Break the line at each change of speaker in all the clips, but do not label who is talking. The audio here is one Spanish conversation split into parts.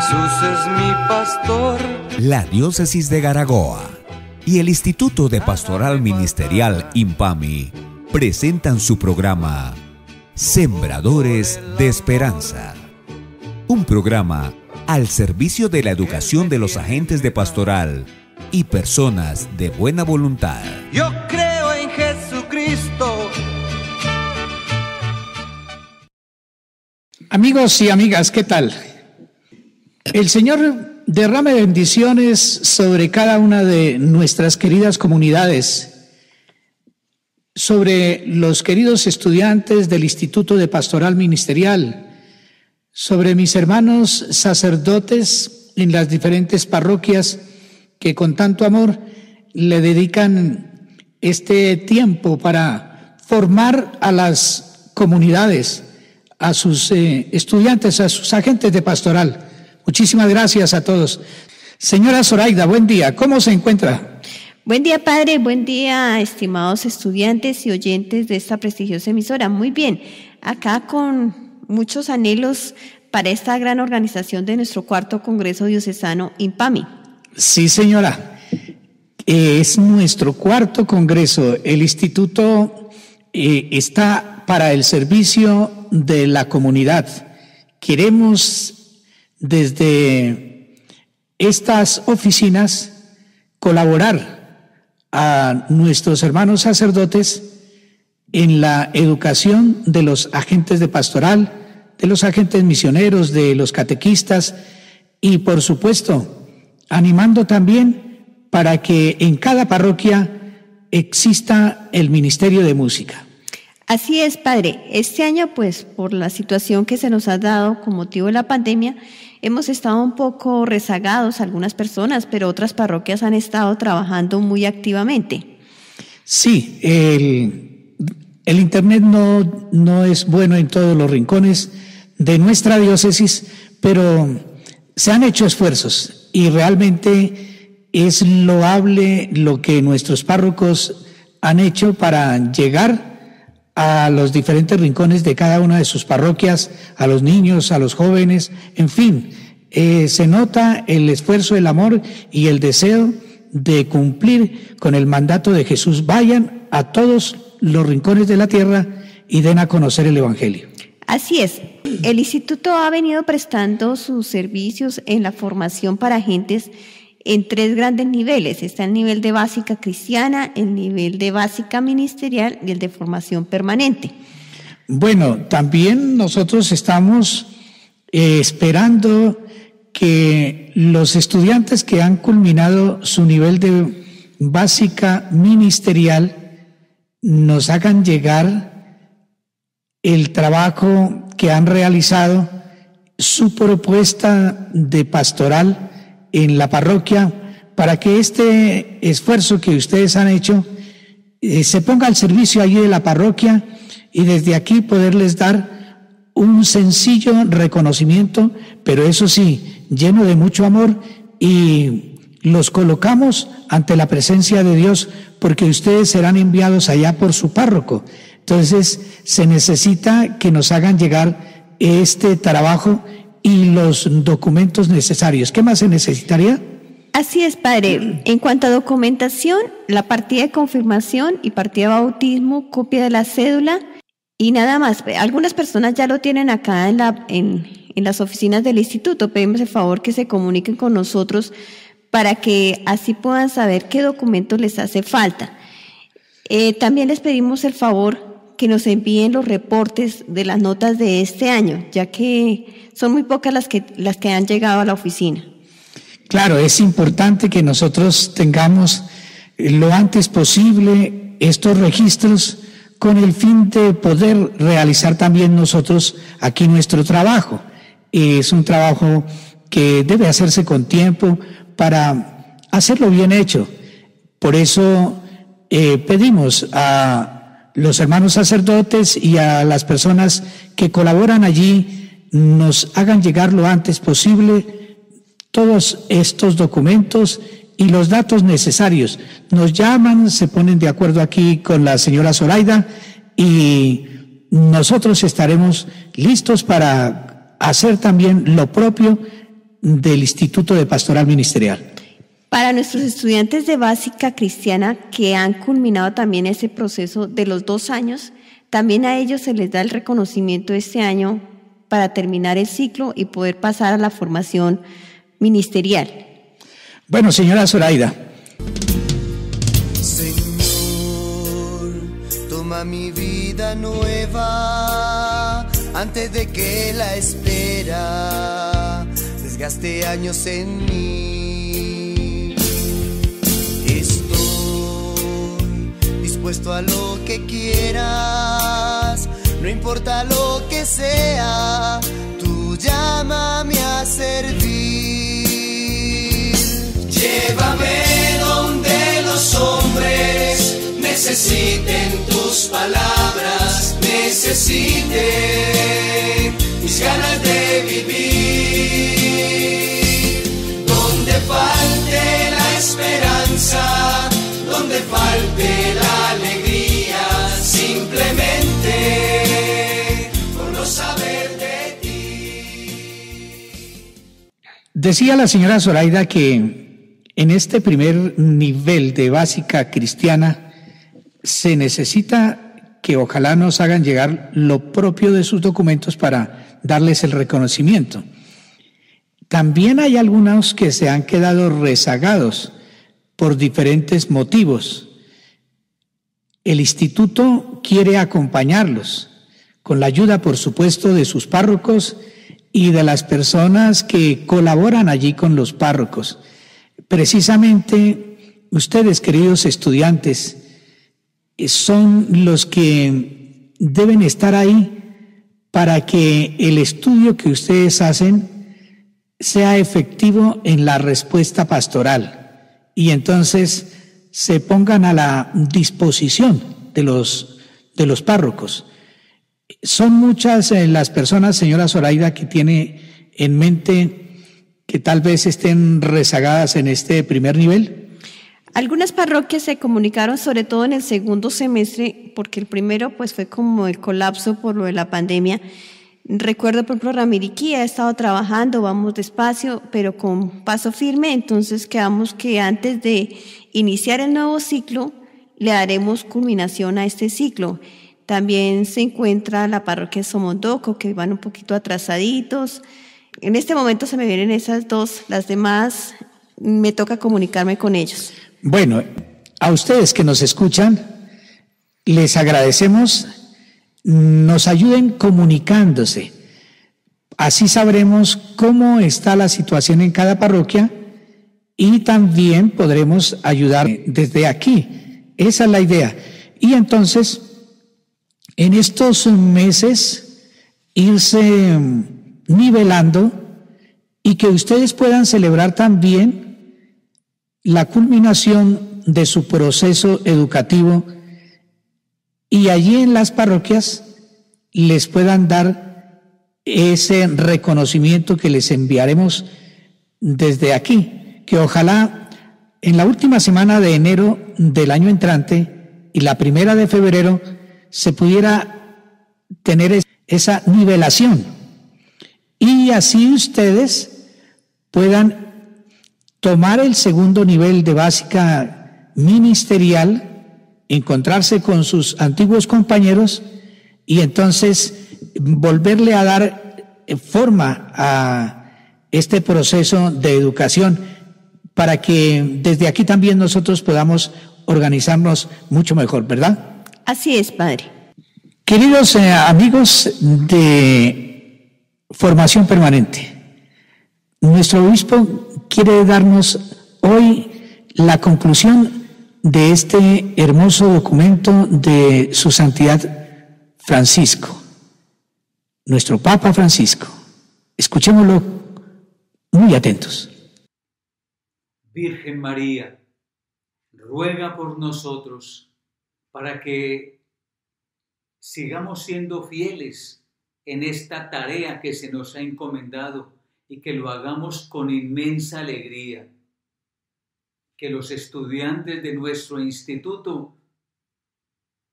Jesús es mi pastor.
La diócesis de Garagoa y el Instituto de Pastoral Ministerial IMPAMI presentan su programa Sembradores de Esperanza. Un programa al servicio de la educación de los agentes de pastoral y personas de buena voluntad.
Yo creo en Jesucristo.
Amigos y amigas, ¿qué tal? El Señor derrame bendiciones sobre cada una de nuestras queridas comunidades, sobre los queridos estudiantes del Instituto de Pastoral Ministerial, sobre mis hermanos sacerdotes en las diferentes parroquias que con tanto amor le dedican este tiempo para formar a las comunidades, a sus eh, estudiantes, a sus agentes de pastoral. Muchísimas gracias a todos. Señora Zoraida, buen día. ¿Cómo se encuentra?
Buen día, padre. Buen día, estimados estudiantes y oyentes de esta prestigiosa emisora. Muy bien. Acá con muchos anhelos para esta gran organización de nuestro cuarto Congreso Diocesano IMPAMI.
Sí, señora. Es nuestro cuarto Congreso. El instituto eh, está para el servicio de la comunidad. Queremos desde estas oficinas colaborar a nuestros hermanos sacerdotes en la educación de los agentes de pastoral, de los agentes misioneros, de los catequistas y por supuesto animando también para que en cada parroquia exista el Ministerio de Música.
Así es, padre. Este año, pues, por la situación que se nos ha dado con motivo de la pandemia, hemos estado un poco rezagados algunas personas, pero otras parroquias han estado trabajando muy activamente.
Sí, el, Internet no, no es bueno en todos los rincones de nuestra diócesis, pero se han hecho esfuerzos y realmente es loable lo que nuestros párrocos han hecho para llegar a los diferentes rincones de cada una de sus parroquias, a los niños, a los jóvenes, en fin, eh, se nota el esfuerzo, el amor y el deseo de cumplir con el mandato de Jesús. Vayan a todos los rincones de la tierra y den a conocer el Evangelio.
Así es, el instituto ha venido prestando sus servicios en la formación para agentes en tres grandes niveles. Está el nivel de básica cristiana, el nivel de básica ministerial y el de formación permanente.
Bueno, también nosotros estamos eh, esperando que los estudiantes que han culminado su nivel de básica ministerial nos hagan llegar el trabajo que han realizado, su propuesta de pastoral en la parroquia para que este esfuerzo que ustedes han hecho eh, se ponga al servicio allí de la parroquia y desde aquí poderles dar un sencillo reconocimiento, pero eso sí, lleno de mucho amor y los colocamos ante la presencia de Dios porque ustedes serán enviados allá por su párroco. Entonces se necesita que nos hagan llegar este trabajo y los documentos necesarios. ¿Qué más se necesitaría?
Así es, padre. En cuanto a documentación, la partida de confirmación y partida de bautismo, copia de la cédula y nada más. Algunas personas ya lo tienen acá en, la, en, en las oficinas del instituto. Pedimos el favor que se comuniquen con nosotros para que así puedan saber qué documentos les hace falta. Eh, también les pedimos el favor que nos envíen los reportes de las notas de este año, ya que son muy pocas las que, las que han llegado a la oficina.
Claro, es importante que nosotros tengamos lo antes posible estos registros con el fin de poder realizar también nosotros aquí nuestro trabajo. Es un trabajo que debe hacerse con tiempo para hacerlo bien hecho. Por eso eh, pedimos a los hermanos sacerdotes y a las personas que colaboran allí nos hagan llegar lo antes posible todos estos documentos y los datos necesarios. Nos llaman, se ponen de acuerdo aquí con la señora Zoraida y nosotros estaremos listos para hacer también lo propio del Instituto de Pastoral Ministerial.
Para nuestros estudiantes de básica cristiana que han culminado también ese proceso de los dos años, también a ellos se les da el reconocimiento este año para terminar el ciclo y poder pasar a la formación ministerial.
Bueno, señora Zoraida.
Señor, toma mi vida nueva antes de que la espera desgaste años en mí. Dispuesto a lo que quieras, no importa lo que sea, tú llámame a servir. Llévame donde los hombres necesiten tus palabras, necesiten mis ganas de vivir. Donde falte la esperanza, donde falte
Decía la señora Zoraida que en este primer nivel de básica cristiana se necesita que ojalá nos hagan llegar lo propio de sus documentos para darles el reconocimiento. También hay algunos que se han quedado rezagados por diferentes motivos. El instituto quiere acompañarlos con la ayuda, por supuesto, de sus párrocos y de las personas que colaboran allí con los párrocos. Precisamente ustedes, queridos estudiantes, son los que deben estar ahí para que el estudio que ustedes hacen sea efectivo en la respuesta pastoral y entonces se pongan a la disposición de los, de los párrocos. Son muchas eh, las personas, señora Zoraida, que tiene en mente que tal vez estén rezagadas en este primer nivel.
Algunas parroquias se comunicaron sobre todo en el segundo semestre, porque el primero pues fue como el colapso por lo de la pandemia. Recuerdo, por ejemplo, Ramiriquí ha estado trabajando, vamos despacio, pero con paso firme, entonces quedamos que antes de iniciar el nuevo ciclo, le daremos culminación a este ciclo. También se encuentra la parroquia Somondoco, que van un poquito atrasaditos. En este momento se me vienen esas dos, las demás me toca comunicarme con ellos.
Bueno, a ustedes que nos escuchan, les agradecemos, nos ayuden comunicándose. Así sabremos cómo está la situación en cada parroquia y también podremos ayudar desde aquí. Esa es la idea. Y entonces, en estos meses, irse nivelando y que ustedes puedan celebrar también la culminación de su proceso educativo y allí en las parroquias les puedan dar ese reconocimiento que les enviaremos desde aquí, que ojalá en la última semana de enero del año entrante y la primera de febrero se pudiera tener esa nivelación y así ustedes puedan tomar el segundo nivel de básica ministerial, encontrarse con sus antiguos compañeros y entonces volverle a dar forma a este proceso de educación para que desde aquí también nosotros podamos organizarnos mucho mejor, ¿verdad?
Así es, padre.
Queridos eh, amigos de formación permanente, nuestro obispo quiere darnos hoy la conclusión de este hermoso documento de su santidad Francisco, nuestro Papa Francisco. Escuchémoslo muy atentos.
Virgen María, ruega por nosotros para que sigamos siendo fieles en esta tarea que se nos ha encomendado y que lo hagamos con inmensa alegría. Que los estudiantes de nuestro instituto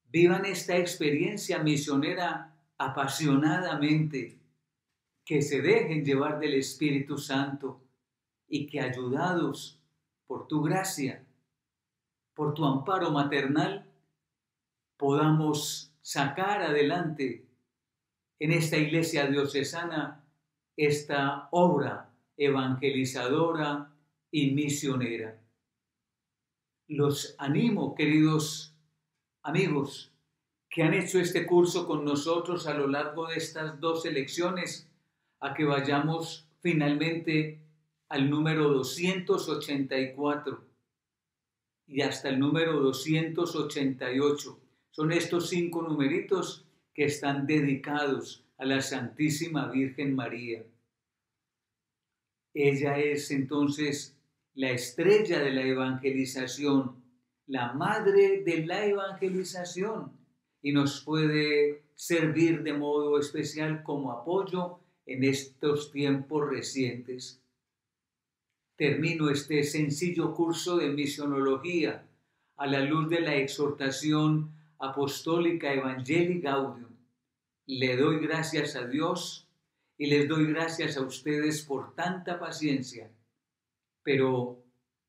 vivan esta experiencia misionera apasionadamente, que se dejen llevar del Espíritu Santo y que ayudados por tu gracia, por tu amparo maternal, podamos sacar adelante en esta iglesia diocesana esta obra evangelizadora y misionera. Los animo, queridos amigos, que han hecho este curso con nosotros a lo largo de estas dos elecciones, a que vayamos finalmente al número 284 y hasta el número 288. Son estos cinco numeritos que están dedicados a la Santísima Virgen María. Ella es entonces la estrella de la evangelización, la madre de la evangelización y nos puede servir de modo especial como apoyo en estos tiempos recientes. Termino este sencillo curso de misionología a la luz de la exhortación apostólica Evangelii Gaudium. Le doy gracias a Dios y les doy gracias a ustedes por tanta paciencia, pero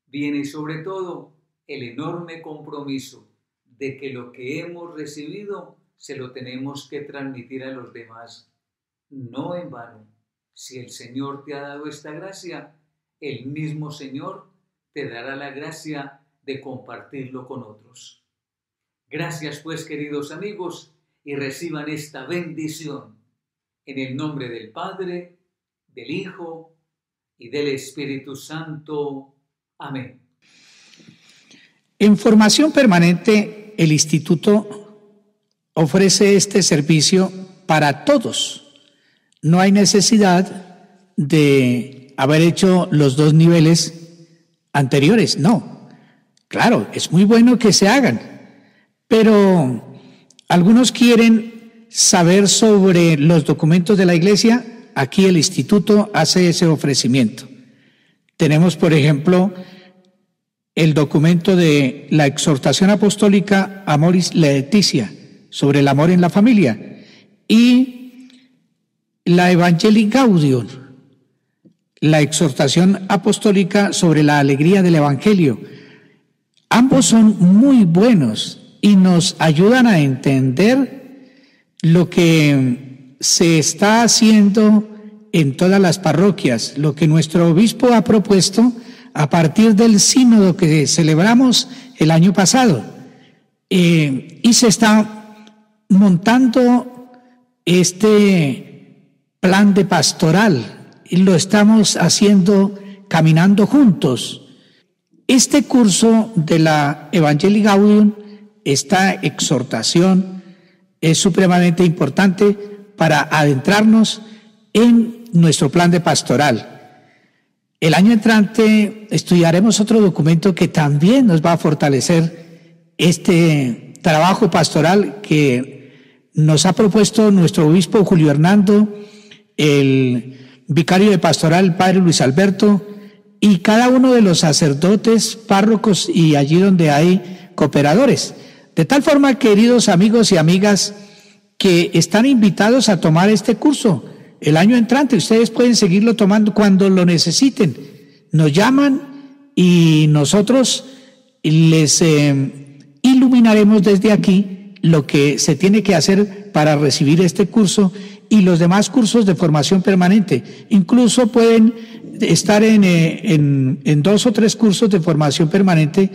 viene sobre todo el enorme compromiso de que lo que hemos recibido se lo tenemos que transmitir a los demás, no en vano. Si el Señor te ha dado esta gracia, el mismo Señor te dará la gracia de compartirlo con otros. Gracias pues queridos amigos y reciban esta bendición en el nombre del Padre, del Hijo y del Espíritu Santo. Amén.
En formación permanente, el instituto ofrece este servicio para todos. No hay necesidad de haber hecho los dos niveles anteriores. No. Claro, es muy bueno que se hagan, pero algunos quieren saber sobre los documentos de la iglesia. Aquí el instituto hace ese ofrecimiento. Tenemos, por ejemplo, el documento de la exhortación apostólica Amoris Laetitia sobre el amor en la familia y la Evangelii Gaudium la exhortación apostólica sobre la alegría del Evangelio. Ambos son muy buenos y nos ayudan a entender lo que se está haciendo en todas las parroquias, lo que nuestro obispo ha propuesto a partir del sínodo que celebramos el año pasado. Eh, y se está montando este plan de pastoral y lo estamos haciendo caminando juntos. Este curso de la Evangelii Gaudium, esta exhortación, es supremamente importante para adentrarnos en nuestro plan de pastoral. El año entrante estudiaremos otro documento que también nos va a fortalecer este trabajo pastoral que nos ha propuesto nuestro obispo Julio Hernando, el vicario de pastoral, el padre Luis Alberto, y cada uno de los sacerdotes, párrocos y allí donde hay cooperadores. De tal forma, queridos amigos y amigas, que están invitados a tomar este curso el año entrante. Ustedes pueden seguirlo tomando cuando lo necesiten. Nos llaman y nosotros les eh, iluminaremos desde aquí lo que se tiene que hacer para recibir este curso y los demás cursos de formación permanente. Incluso pueden estar en, eh, en, dos o tres cursos de formación permanente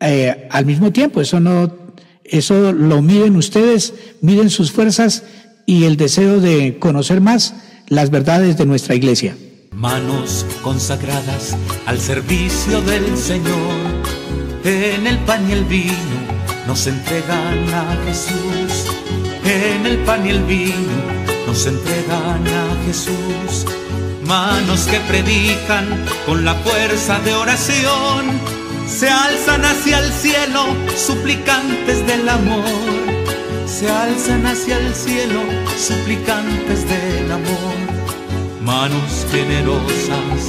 eh, al mismo tiempo. Eso no, eso lo miden ustedes, miden sus fuerzas y el deseo de conocer más las verdades de nuestra iglesia.
Manos consagradas al servicio del Señor, en el pan y el vino nos entregan a Jesús, en el pan y el vino nos entregan a Jesús. Manos que predican con la fuerza de oración, se alzan hacia el cielo, suplicantes del amor. Se alzan hacia el cielo, suplicantes del amor. Manos generosas,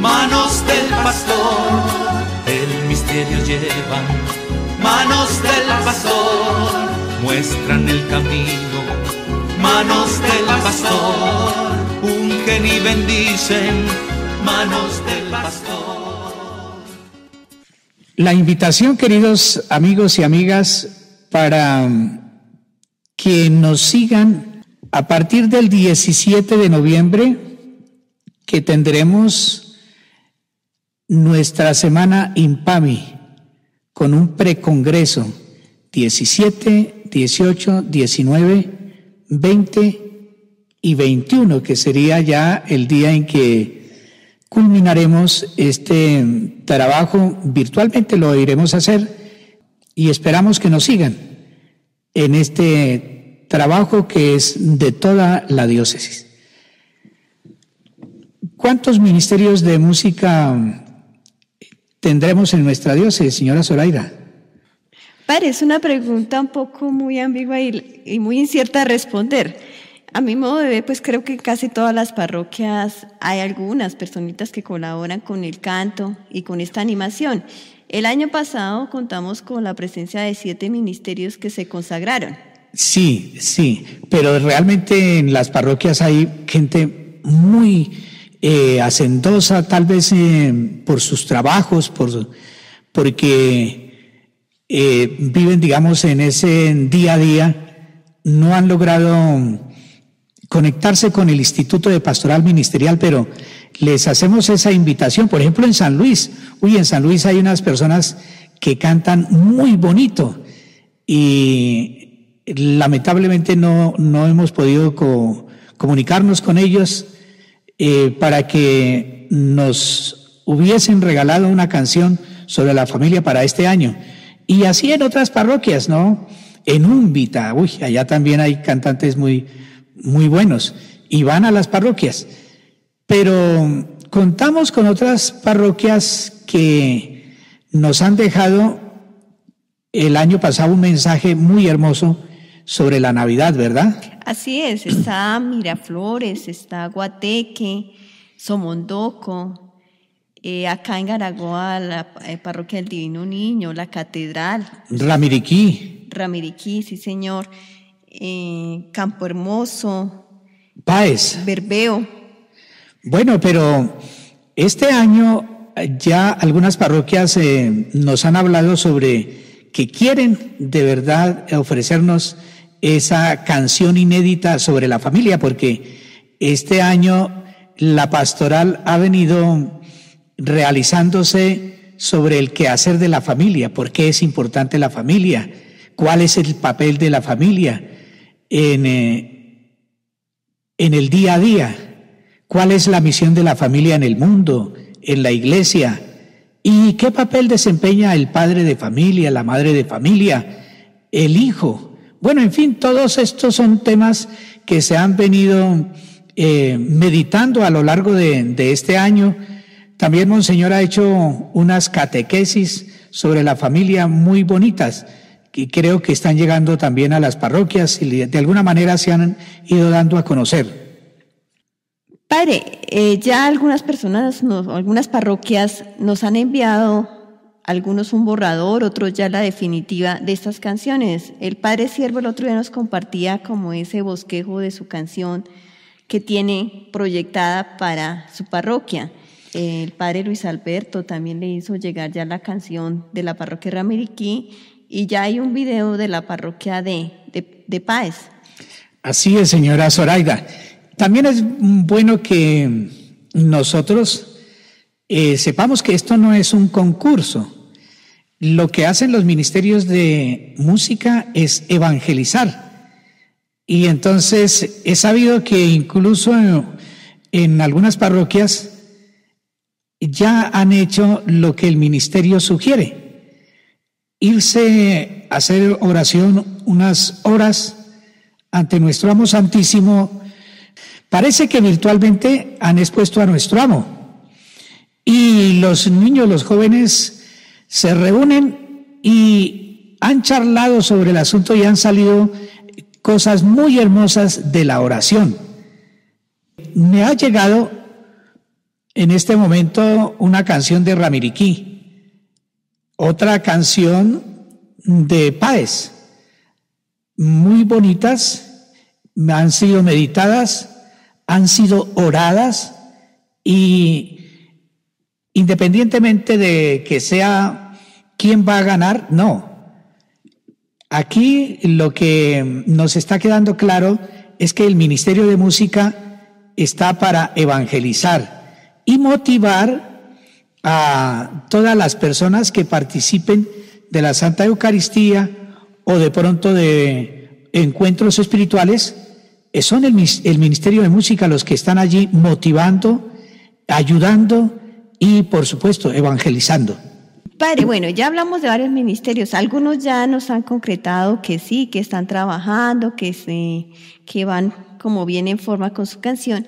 manos del pastor, el misterio llevan. Manos del pastor, muestran el camino manos del pastor, ungen y bendicen manos del pastor.
La invitación, queridos amigos y amigas, para que nos sigan a partir del 17 de noviembre, que tendremos nuestra semana IMPAMI con un precongreso. 17, 18, 19, 20 y 21, que sería ya el día en que culminaremos este trabajo, virtualmente lo iremos a hacer y esperamos que nos sigan en este trabajo que es de toda la diócesis. ¿Cuántos ministerios de música tendremos en nuestra diócesis, señora Zoraida?
Padre, es una pregunta un poco muy ambigua y, y muy incierta a responder. A mi modo de ver, pues creo que casi todas las parroquias hay algunas personitas que colaboran con el canto y con esta animación. El año pasado contamos con la presencia de siete ministerios que se consagraron.
Sí, sí, pero realmente en las parroquias hay gente muy eh, hacendosa, tal vez eh, por sus trabajos, por, porque eh, viven, digamos, en ese día a día, no han logrado conectarse con el Instituto de Pastoral Ministerial, pero les hacemos esa invitación. Por ejemplo, en San Luis, uy, en San Luis hay unas personas que cantan muy bonito y lamentablemente no, no hemos podido comunicarnos con ellos eh, para que nos hubiesen regalado una canción sobre la familia para este año. Y así en otras parroquias, ¿no? En Úmbita, uy, allá también hay cantantes muy, muy buenos y van a las parroquias. Pero contamos con otras parroquias que nos han dejado el año pasado un mensaje muy hermoso sobre la Navidad, ¿verdad?
Así es, está Miraflores, está Guateque, Somondoco, eh, acá en Garagoa, la eh, parroquia del Divino Niño, la catedral.
Ramiriquí.
Ramiriquí, sí señor eh, Campo Hermoso,
Páez.
Berbeo.
Bueno, pero este año ya algunas parroquias eh, nos han hablado sobre que quieren de verdad ofrecernos esa canción inédita sobre la familia, porque este año la pastoral ha venido realizándose sobre el quehacer de la familia, por qué es importante la familia, cuál es el papel de la familia, en, eh, en el día a día, cuál es la misión de la familia en el mundo, en la iglesia, y qué papel desempeña el padre de familia, la madre de familia, el hijo. Bueno, en fin, todos estos son temas que se han venido eh, meditando a lo largo de, de este año. También Monseñor ha hecho unas catequesis sobre la familia muy bonitas que creo que están llegando también a las parroquias y de alguna manera se han ido dando a conocer.
Padre, eh, ya algunas personas, algunas parroquias nos han enviado, algunos un borrador, otros ya la definitiva de estas canciones. El Padre Siervo el otro día nos compartía como ese bosquejo de su canción que tiene proyectada para su parroquia. El Padre Luis Alberto también le hizo llegar ya la canción de la parroquia Ramiriquí y ya hay un video de la parroquia de, de, Páez.
Así es, señora Zoraida. También es bueno que nosotros eh, sepamos que esto no es un concurso. Lo que hacen los ministerios de música es evangelizar. Y entonces he sabido que incluso en algunas parroquias ya han hecho lo que el ministerio sugiere irse a hacer oración unas horas ante nuestro amo santísimo, parece que virtualmente han expuesto a nuestro amo. Y los niños, los jóvenes se reúnen y han charlado sobre el asunto y han salido cosas muy hermosas de la oración. Me ha llegado en este momento una canción de Ramiriquí otra canción de Páez, muy bonitas, han sido meditadas, han sido oradas y independientemente de que sea quién va a ganar, no. Aquí lo que nos está quedando claro es que el Ministerio de Música está para evangelizar y motivar a todas las personas que participen de la Santa Eucaristía o de pronto de encuentros espirituales. Son el, Ministerio de Música los que están allí motivando, ayudando y, por supuesto, evangelizando.
Padre, bueno, ya hablamos de varios ministerios. Algunos ya nos han concretado que sí, que están trabajando, que, se, que van como bien en forma con su canción.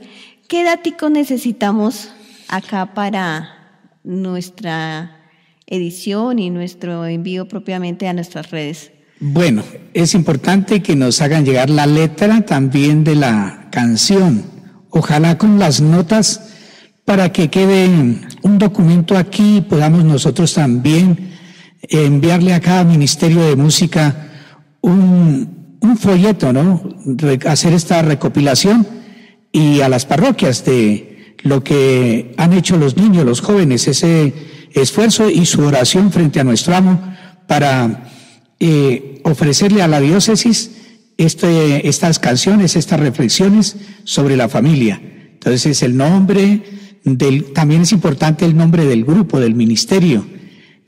¿Qué datos necesitamos acá para nuestra edición y nuestro envío propiamente a nuestras redes?
Bueno, es importante que nos hagan llegar la letra también de la canción. Ojalá con las notas para que quede un documento aquí y podamos nosotros también enviarle a cada Ministerio de Música un, folleto, ¿no? hacer esta recopilación y a las parroquias de lo que han hecho los niños, los jóvenes, ese esfuerzo y su oración frente a nuestro amo para eh, ofrecerle a la diócesis este, estas canciones, estas reflexiones sobre la familia. Entonces el nombre, también es importante el nombre del grupo, del ministerio.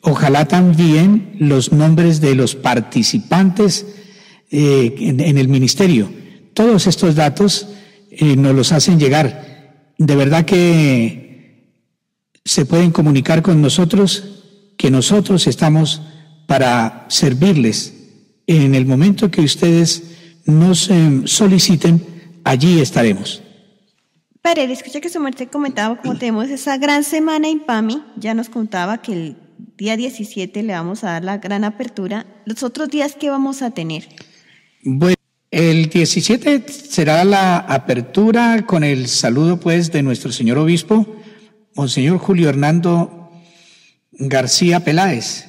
Ojalá también los nombres de los participantes eh, en, el ministerio. Todos estos datos eh, nos los hacen llegar. De verdad que se pueden comunicar con nosotros, que nosotros estamos para servirles. En el momento que ustedes nos eh, soliciten, allí estaremos.
Padre, escucha que su muerte comentaba como tenemos esa gran semana en PAMI, ya nos contaba que el día 17 le vamos a dar la gran apertura. ¿Los otros días qué vamos a tener?
Bueno, el 17 será la apertura con el saludo pues de nuestro señor obispo, Monseñor Julio Hernando García Peláez.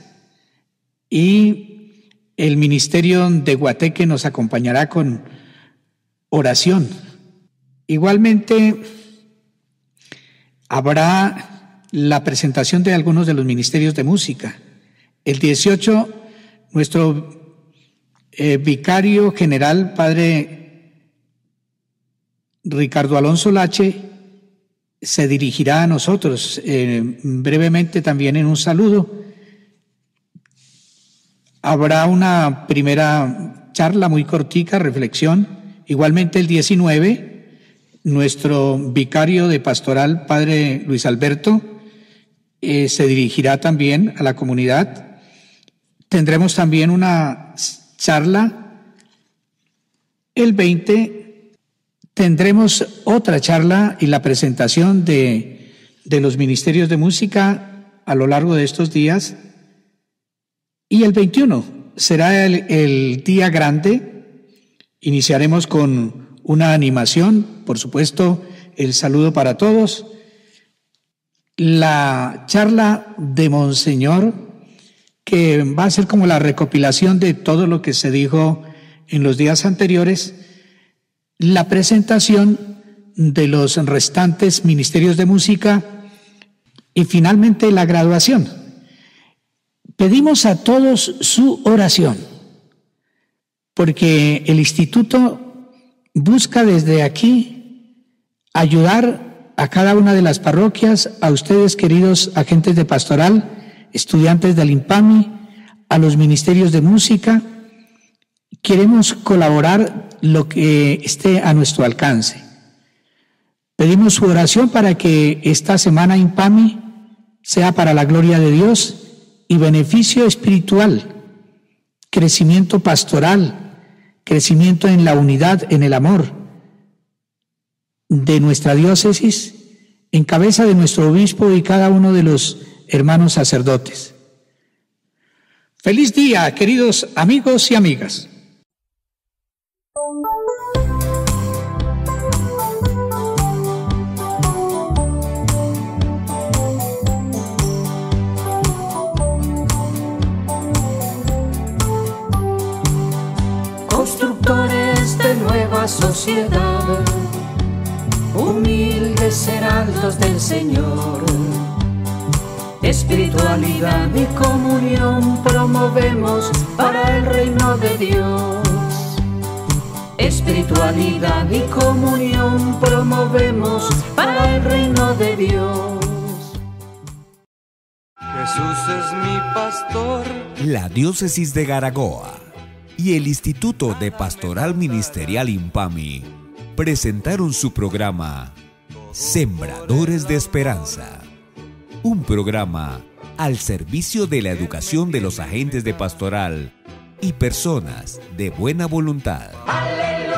Y el ministerio de Guateque nos acompañará con oración Igualmente, habrá la presentación de algunos de los ministerios de música. El 18, nuestro eh, vicario general, padre Ricardo Alonso Lache, se dirigirá a nosotros eh, brevemente también en un saludo. Habrá una primera charla muy cortica, reflexión. Igualmente el 19 nuestro vicario de pastoral, Padre Luis Alberto, eh, se dirigirá también a la comunidad. Tendremos también una charla. El 20 tendremos otra charla y la presentación de, de los ministerios de música a lo largo de estos días. Y el 21 será el, el día grande. Iniciaremos con una animación, por supuesto, el saludo para todos. La charla de Monseñor, que va a ser como la recopilación de todo lo que se dijo en los días anteriores, la presentación de los restantes ministerios de música y finalmente la graduación. Pedimos a todos su oración, porque el instituto busca desde aquí ayudar a cada una de las parroquias, a ustedes queridos agentes de pastoral, estudiantes del IMPAMI, a los ministerios de música. Queremos colaborar lo que esté a nuestro alcance. Pedimos su oración para que esta semana IMPAMI sea para la gloria de Dios y beneficio espiritual, crecimiento pastoral, crecimiento en la unidad, en el amor de nuestra diócesis, en cabeza de nuestro obispo y cada uno de los hermanos sacerdotes. Feliz día, queridos amigos y amigas.
sociedad, humildes heraldos del Señor,
Espiritualidad y comunión promovemos para el reino de Dios. Espiritualidad y comunión promovemos para el reino de Dios.
Jesús es mi pastor.
La diócesis de Garagoa y el Instituto de Pastoral Ministerial IMPAMI presentaron su programa Sembradores de Esperanza. Un programa al servicio de la educación de los agentes de pastoral y personas de buena voluntad.
¡Aleluya!